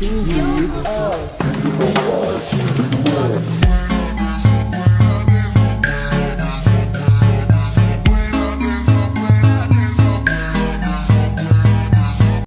一二で。